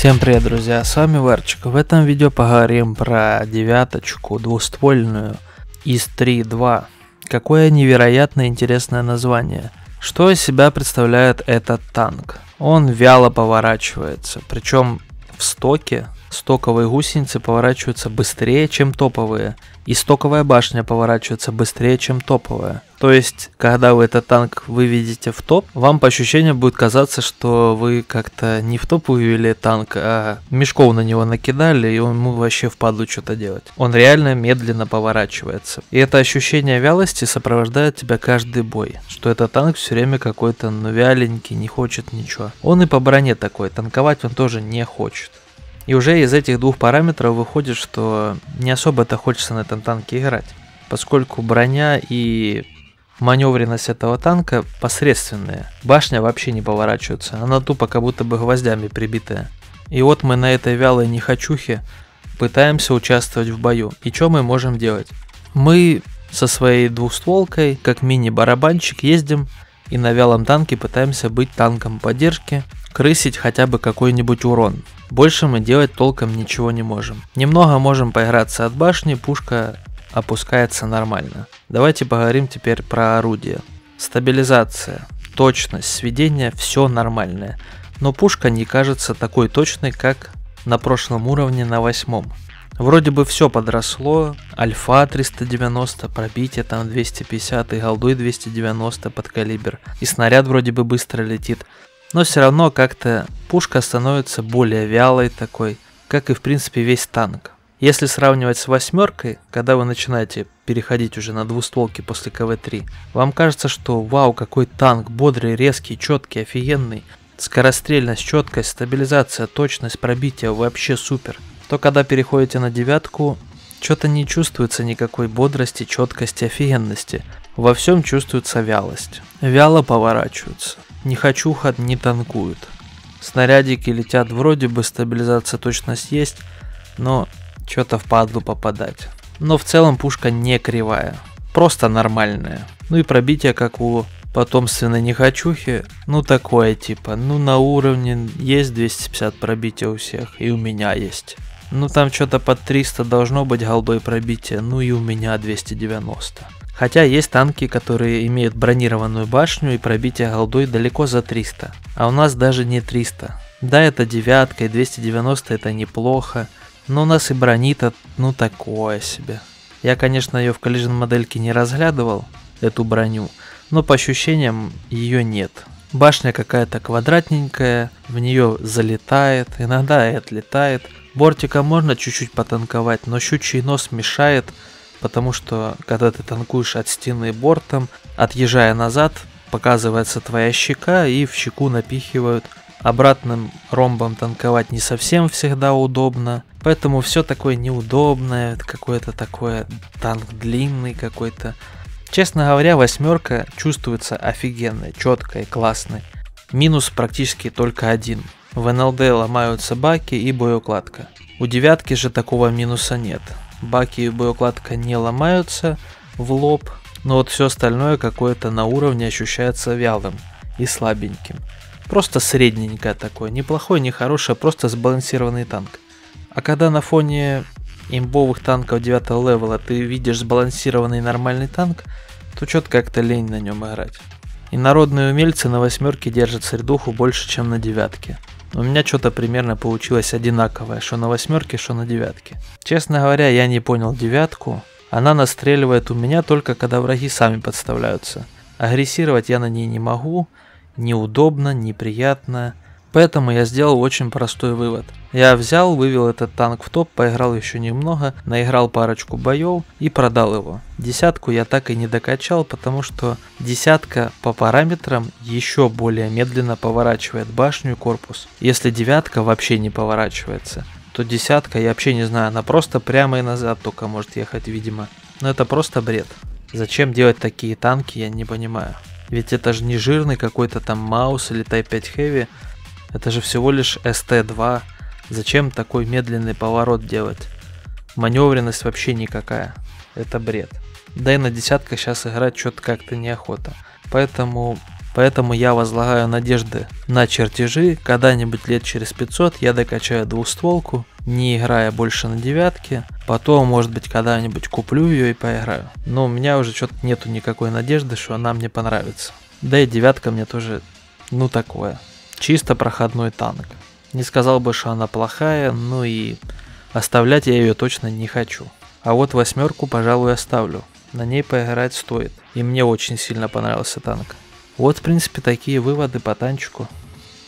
Всем привет, друзья, с вами Варчик. В этом видео поговорим про девяточку двуствольную из 3.2. Какое невероятно интересное название. Что из себя представляет этот танк? Он вяло поворачивается, причем в стоке стоковые гусеницы поворачиваются быстрее, чем топовые, и стоковая башня поворачивается быстрее, чем топовая. То есть, когда вы этот танк выведете в топ, вам по ощущениям будет казаться, что вы как-то не в топ вывели танк, а мешков на него накидали, и он ему вообще впадлу что-то делать. Он реально медленно поворачивается. И это ощущение вялости сопровождает тебя каждый бой, что этот танк все время какой-то ну, вяленький, не хочет ничего. Он и по броне такой, танковать он тоже не хочет. И уже из этих двух параметров выходит, что не особо-то хочется на этом танке играть, поскольку броня и маневренность этого танка посредственные. Башня вообще не поворачивается, она тупо как будто бы гвоздями прибитая. И вот мы на этой вялой нехочухе пытаемся участвовать в бою. И что мы можем делать? Мы со своей двухстволкой, как мини-барабанщик, ездим и на вялом танке пытаемся быть танком поддержки, крысить хотя бы какой-нибудь урон. Больше мы делать толком ничего не можем. Немного можем поиграться от башни, пушка опускается нормально. Давайте поговорим теперь про орудие. Стабилизация, точность, сведение, все нормальное. Но пушка не кажется такой точной, как на прошлом уровне на восьмом. Вроде бы все подросло, альфа 390, пробитие там 250 и голдой 290 под калибр. И снаряд вроде бы быстро летит. Но все равно как-то пушка становится более вялой такой, как и в принципе весь танк. Если сравнивать с восьмеркой, когда вы начинаете переходить уже на двустволки после КВ-3, вам кажется, что вау, какой танк, бодрый, резкий, четкий, офигенный, скорострельность, четкость, стабилизация, точность, пробитие, вообще супер. То когда переходите на девятку, что-то не чувствуется никакой бодрости, четкости, офигенности. Во всем чувствуется вялость. Вяло поворачиваются. Не хочу ход не танкуют. Снарядики летят вроде бы, стабилизация точность есть, но что-то в падлу попадать. Но в целом пушка не кривая, просто нормальная. Ну и пробитие как у потомственной нехочухи, ну такое типа, ну на уровне есть 250 пробития у всех, и у меня есть. Ну там что-то под 300 должно быть голдой пробития, ну и у меня 290. Хотя есть танки, которые имеют бронированную башню и пробитие голдой далеко за 300. А у нас даже не 300. Да, это девятка и 290 это неплохо. Но у нас и брони-то ну такое себе. Я, конечно, ее в коллижен модельке не разглядывал, эту броню. Но по ощущениям ее нет. Башня какая-то квадратненькая, в нее залетает, иногда и отлетает. Бортика можно чуть-чуть потанковать, но щучий нос мешает потому что когда ты танкуешь от стены бортом, отъезжая назад, показывается твоя щека и в щеку напихивают. Обратным ромбом танковать не совсем всегда удобно, поэтому все такое неудобное, какое-то такое танк длинный какой-то. Честно говоря, восьмерка чувствуется офигенной, четкой, классной. Минус практически только один. В НЛД ломаются баки и боеукладка. У девятки же такого минуса нет баки и боеукладка не ломаются в лоб, но вот все остальное какое-то на уровне ощущается вялым и слабеньким. Просто средненькое такое, неплохой, не хороший, а просто сбалансированный танк. А когда на фоне имбовых танков 9 левела ты видишь сбалансированный нормальный танк, то что-то как-то лень на нем играть. И народные умельцы на восьмерке держат средуху больше, чем на девятке. У меня что-то примерно получилось одинаковое, что на восьмерке, что на девятке. Честно говоря, я не понял девятку. Она настреливает у меня только когда враги сами подставляются. Агрессировать я на ней не могу, неудобно, неприятно. Поэтому я сделал очень простой вывод. Я взял, вывел этот танк в топ, поиграл еще немного, наиграл парочку боев и продал его. Десятку я так и не докачал, потому что десятка по параметрам еще более медленно поворачивает башню и корпус. Если девятка вообще не поворачивается, то десятка, я вообще не знаю, она просто прямо и назад только может ехать, видимо. Но это просто бред. Зачем делать такие танки, я не понимаю. Ведь это же не жирный какой-то там Маус или Type 5 Heavy, это же всего лишь ST2. Зачем такой медленный поворот делать? Маневренность вообще никакая. Это бред. Да и на десятках сейчас играть что-то как-то неохота. Поэтому Поэтому я возлагаю надежды на чертежи. Когда-нибудь лет через 500 я докачаю двустволку, не играя больше на девятке. Потом, может быть, когда-нибудь куплю ее и поиграю. Но у меня уже что-то нету никакой надежды, что она мне понравится. Да и девятка мне тоже, ну такое. Чисто проходной танк. Не сказал бы, что она плохая, ну и оставлять я ее точно не хочу. А вот восьмерку, пожалуй, оставлю. На ней поиграть стоит. И мне очень сильно понравился танк. Вот, в принципе, такие выводы по танчику.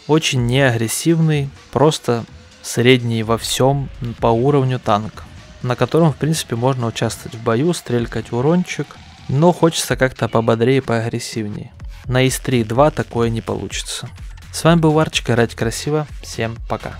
Очень неагрессивный, просто средний во всем по уровню танк, на котором, в принципе, можно участвовать в бою, стрелькать урончик, но хочется как-то пободрее и поагрессивнее. На ИС-3 2 такое не получится. С вами был Варчик, играть красиво, всем пока.